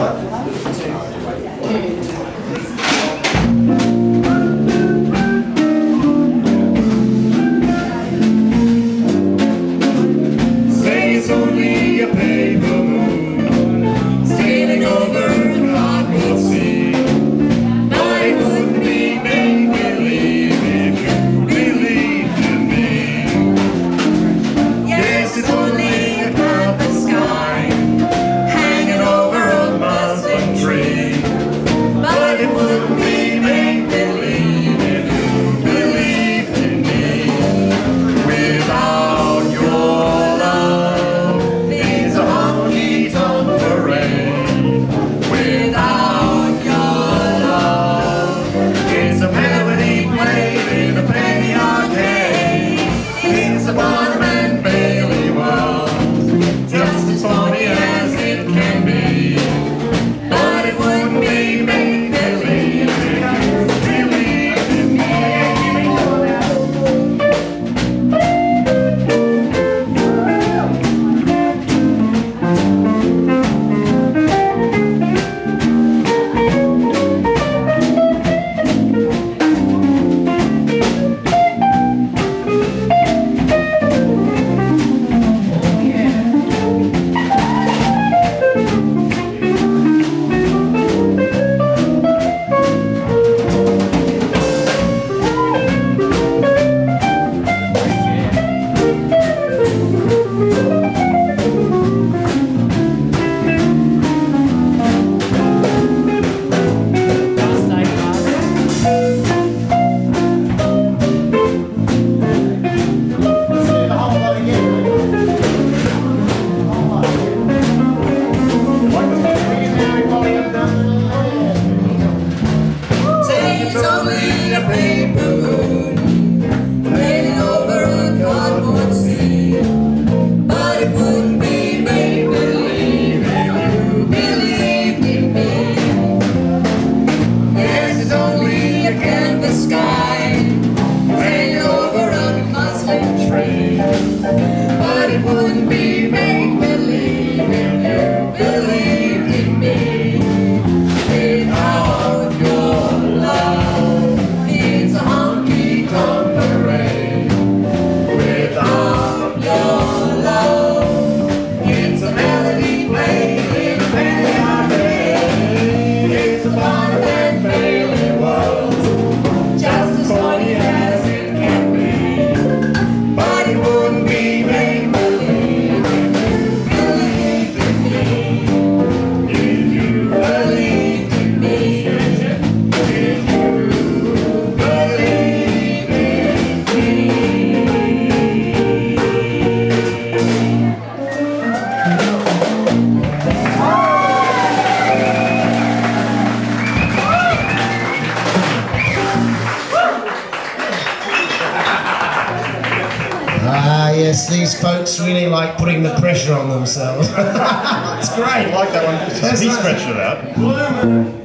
What? sky. this. These folks really like putting the pressure on themselves. it's great. I like that one. It's pressure out.